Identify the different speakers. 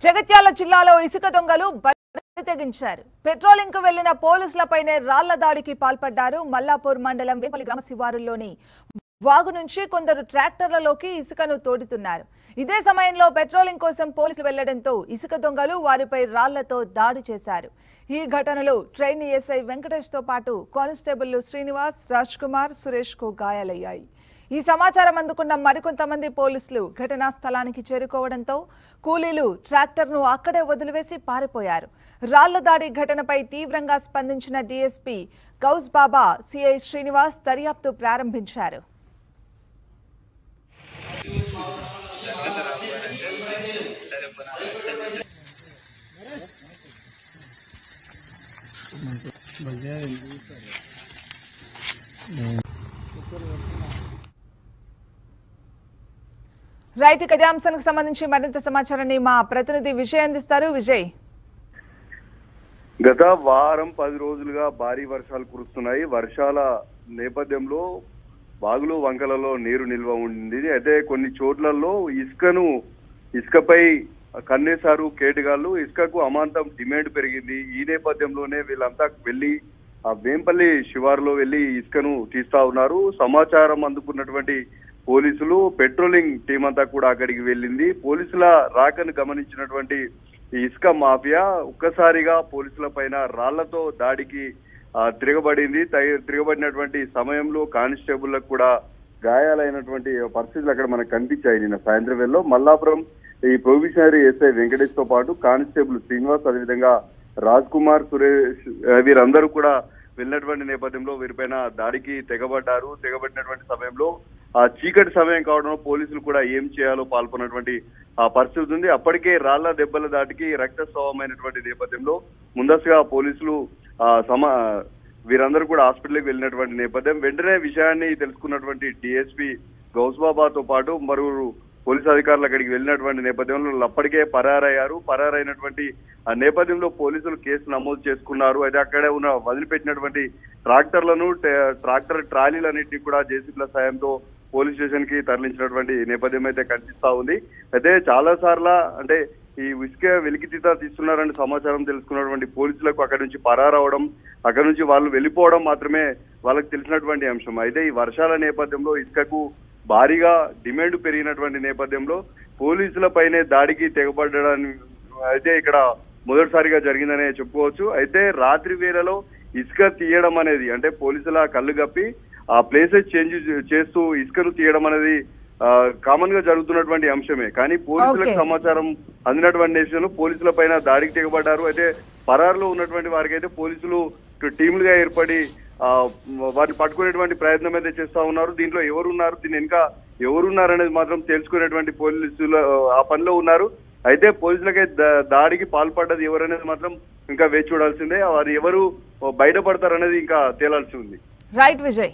Speaker 1: జగిత్యాల జిల్లాలో ఇసుక దొంగలు బరి తెగించారు. పెట్రోలింగ్కు వెళ్ళిన పోలీసులపైనే రాళ్ళ దాడికి పాల్పడ్డారు మల్లాపూర్ మండలం వేపల్లి గ్రామ శివారుల్లోని వాగు నుంచి కొందరు ట్రాక్టర్లలోకి ఇసుకను తోడుతున్నారు. ఇదే సమయంలో పెట్రోలింగ్ కోసం పోలీసులు వెళ్ళడంతో ఇసుక దొంగలు వారిపై రాళ్ళతో దాడి చేశారు. ఈ ఘటనలో ట్రైన్ ఎస్ఐ వెంకటేష్తో పాటు కానిస్టేబుల్ శ్రీనివాస్ రాజ్ కుమార్ సురేష్కు గాయాలయ్యాయి. ఈ సమాచారం అందుకున్న మరికొంతమంది పోలీసులు ఘటనా స్థలానికి చేరుకోవడంతో కూలీలు ట్రాక్టర్ను అక్కడే వదిలివేసి పారిపోయారు. రాళ్ళ దాడి ఘటనపై తీవ్రంగా స్పందించిన డీఎస్పీ గౌస్ బాబా సిఐ శ్రీనివాస్ దర్యాప్తు ప్రారంభించారు. రైట్ ఇక అంశానికి సంబంధించి మరింత సమాచారాన్ని మా ప్రతినిధి విజయ్ అందిస్తారు. విజయ్.
Speaker 2: గత వారం పది రోజులుగా భారీ వర్షాలు కురుస్తున్నాయి. వర్షాల నేపథ్యంలో బాగులు వంకలలో నీరు నిల్వ ఉంది అయితే కొన్ని చోట్లలో ఇసుకను ఇసుకపై కన్నేశారు కేటగాళ్ళు. ఇసుకకు అమాంతం డిమాండ్ పెరిగింది. ఈ నేపథ్యంలోనే వీళ్ళంతా వెళ్ళి ఆ వేంపల్లి శివారులో వెళ్ళి ఇసుకను తీస్తా ఉన్నారు. సమాచారం అందుకున్నటువంటి పోలీసులు పెట్రోలింగ్ టీం అంతా కూడా అక్కడికి వెళ్ళింది. పోలీసుల రాకను గమనించినటువంటి ఇసుక మాఫియా ఒక్కసారిగా పోలీసుల పైన రాళ్ళతో దాడికి తిరగబడింది. తిరగబడినటువంటి సమయంలో కానిస్టేబుల్లకు కూడా గాయాలైనటువంటి పరిస్థితులు అక్కడ మనకు కనిపించాయి నిన్న సాయంత్రం వేళలో. మల్లాపురం ఈ ప్రొవిషనరీ ఎస్ఐ వెంకటేష్తో పాటు కానిస్టేబుల్ శ్రీనివాస్ అదేవిధంగా రాజ్ కుమార్ సురేష్ వీరందరూ కూడా వెళ్ళినటువంటి నేపథ్యంలో వీరిపైన దాడికి తెగబడ్డారు. తెగబడినటువంటి సమయంలో చీకటి సమయం కావడంలో పోలీసులు కూడా ఏం చేయాలో పాల్గొన్నటువంటి ఆ పరిస్థితి ఉంది. అప్పటికే రాళ్ళ దెబ్బల దాటికి రక్తస్రావమైనటువంటి నేపథ్యంలో ముందస్తుగా పోలీసులు ఆ సమా వీరందరూ కూడా హాస్పిటల్కి వెళ్ళినటువంటి నేపథ్యం. వెంటనే విషయాన్ని తెలుసుకున్నటువంటి డిఎస్పీ గౌస్బాబాతో పాటు మరువురు పోలీసు అధికారులు అక్కడికి వెళ్ళినటువంటి నేపథ్యంలో అప్పటికే పరారయ్యారు. పరారైనటువంటి ఆ నేపథ్యంలో పోలీసులు కేసు నమోదు చేసుకున్నారు. అయితే అక్కడే ఉన్న వదిలిపెట్టినటువంటి ట్రాక్టర్లను ట్రాక్టర్ ట్రాలీలన్నింటినీ కూడా జేసీబీల సాయంతో పోలీస్ స్టేషన్కి తరలించినటువంటి నేపథ్యం అయితే కనిపిస్తా ఉంది. అయితే చాలా సార్లు అంటే ఈ ఇసుక వెలికితీత తీస్తున్నారని సమాచారం తెలుసుకున్నటువంటి పోలీసులకు అక్కడి నుంచి పరారవడం అక్కడి నుంచి వాళ్ళు వెళ్ళిపోవడం మాత్రమే వాళ్ళకి తెలిసినటువంటి అంశం. అయితే ఈ వర్షాల నేపథ్యంలో ఇసుకకు భారీగా డిమాండ్ పెరిగినటువంటి నేపథ్యంలో పోలీసుల పైనే దాడికి తెగబడ్డాన్ని అయితే ఇక్కడ మొదటిసారిగా జరిగిందనే చెప్పుకోవచ్చు. అయితే రాత్రి వేళలో ఇసుక తీయడం అనేది అంటే పోలీసుల కళ్ళు కప్పి ఆ ప్లేసెస్ చేంజ్ చేస్తూ ఇసుకను తీయడం అనేది కామన్గా జరుగుతున్నటువంటి అంశమే. కానీ పోలీసులకు. సమాచారం అందినటువంటి నేషన్లు పోలీసుల పైన దాడికి తెగబడ్డారు. అయితే పరారులో ఉన్నటువంటి వారికి అయితే పోలీసులు టీములుగా ఏర్పడి వారిని పట్టుకునేటువంటి ప్రయత్నం అయితే చేస్తా ఉన్నారు. దీంట్లో ఎవరున్నారు దీని వెనుక ఎవరున్నారు అనేది మాత్రం తెలుసుకునేటువంటి పోలీసులు ఆ పనిలో ఉన్నారు. అయితే పోలీసులకే దాడికి పాల్పడ్డది ఎవరనేది మాత్రం ఇంకా వేచి చూడాల్సిందే. వారు ఎవరు బయటపడతారనేది ఇంకా తేలాల్సి ఉంది.
Speaker 1: రైట్ విజయ్.